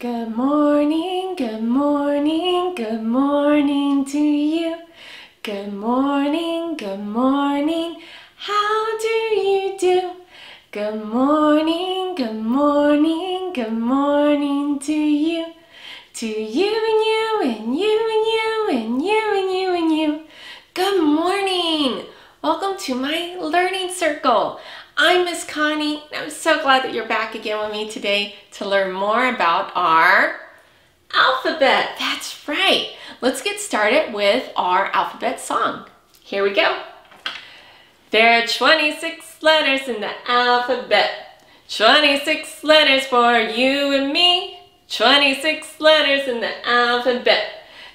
Good morning, good morning, good morning to you. Good morning, good morning, how do you do? Good morning, good morning, good morning to you. To you and you and you and you and you and you and you. Good morning! Welcome to my learning circle. I'm Miss Connie and I'm so glad that you're back again with me today to learn more about our alphabet. That's right. Let's get started with our alphabet song. Here we go. There are 26 letters in the alphabet. 26 letters for you and me. 26 letters in the alphabet.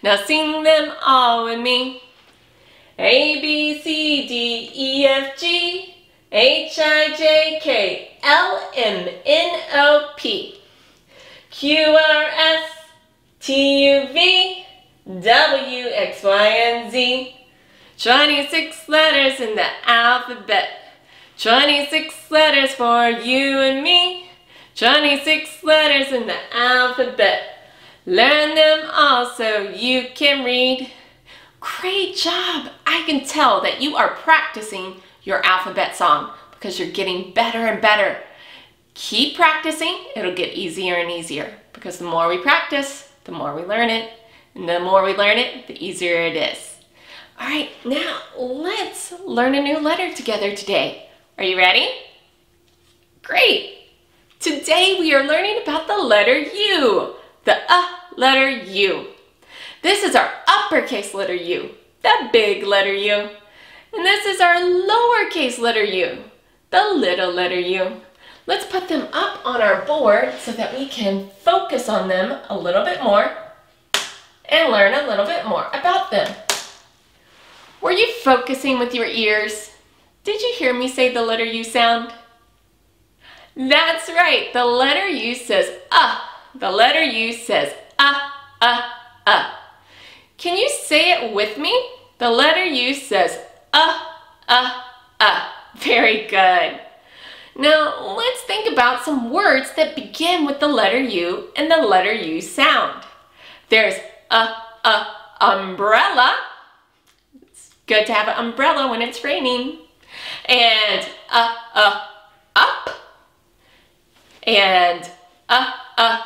Now sing them all with me. A, B, C, D, E, F, G, H, I, J, K, L, M, N, O, P, Q, R, S, T, U, V, W, X, Y, and Z. 26 letters in the alphabet. 26 letters for you and me. 26 letters in the alphabet. Learn them all so you can read. Great job! I can tell that you are practicing your alphabet song because you're getting better and better. Keep practicing, it'll get easier and easier because the more we practice, the more we learn it. And the more we learn it, the easier it is. All right, now let's learn a new letter together today. Are you ready? Great! Today we are learning about the letter U, the uh letter U. This is our uppercase letter U, the big letter U. And this is our lowercase letter u, the little letter u. Let's put them up on our board so that we can focus on them a little bit more and learn a little bit more about them. Were you focusing with your ears? Did you hear me say the letter U sound? That's right, the letter U says uh. The letter U says uh, uh, uh. Can you say it with me? The letter U says uh, uh, uh. Very good. Now let's think about some words that begin with the letter U and the letter U sound. There's a, a, umbrella. It's good to have an umbrella when it's raining. And a, a, up. And a, a,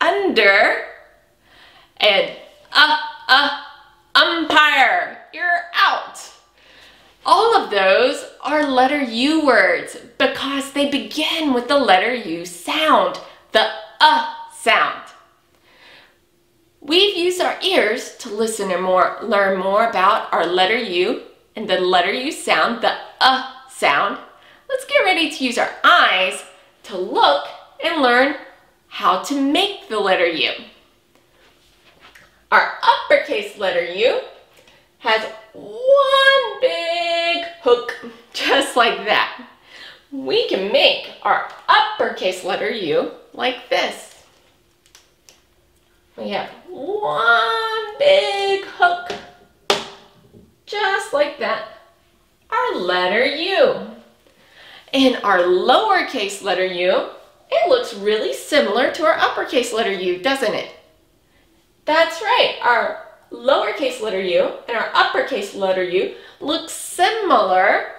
under. And a, a, umpire. You're out. Those are letter U words because they begin with the letter U sound, the uh sound. We've used our ears to listen and more, learn more about our letter U and the letter U sound, the uh sound. Let's get ready to use our eyes to look and learn how to make the letter U. Our uppercase letter U has one big hook, just like that. We can make our uppercase letter U like this. We have one big hook, just like that, our letter U. And our lowercase letter u, it looks really similar to our uppercase letter U, doesn't it? That's right, our lowercase letter u and our uppercase letter u look similar,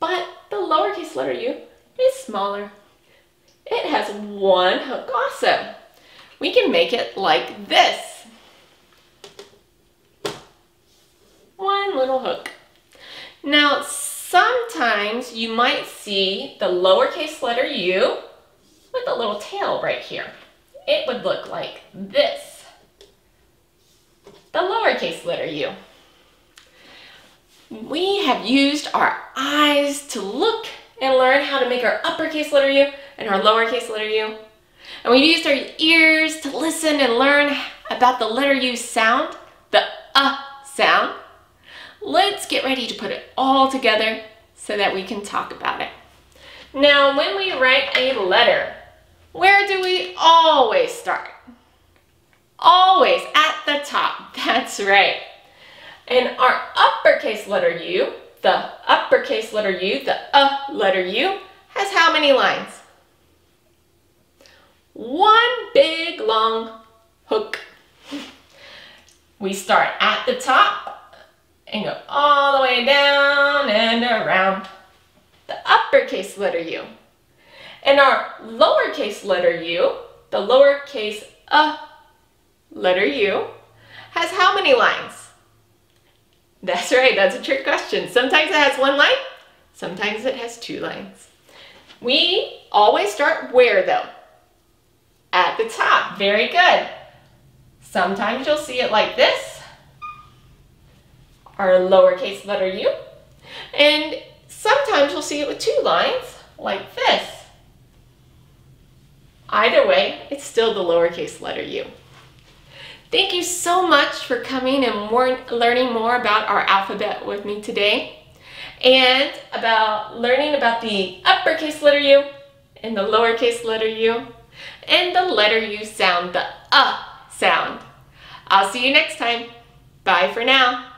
but the lowercase letter u is smaller. It has one hook also. We can make it like this. One little hook. Now, sometimes you might see the lowercase letter u with a little tail right here. It would look like this the lowercase letter u. We have used our eyes to look and learn how to make our uppercase letter u and our lowercase letter u. And we've used our ears to listen and learn about the letter u sound, the uh sound. Let's get ready to put it all together so that we can talk about it. Now, when we write a letter, where do we always start? Always at the top. That's right. And our uppercase letter U, the uppercase letter U, the uh letter U, has how many lines? one big long hook. We start at the top and go all the way down and around the uppercase letter U. And our lowercase letter u, the lowercase a letter u, has how many lines? That's right, that's a trick question. Sometimes it has one line, sometimes it has two lines. We always start where though? At the top, very good. Sometimes you'll see it like this, our lowercase letter u, and sometimes you'll see it with two lines, like this. Either way, it's still the lowercase letter u. Thank you so much for coming and more, learning more about our alphabet with me today and about learning about the uppercase letter U and the lowercase letter u and the letter U sound, the uh sound. I'll see you next time. Bye for now.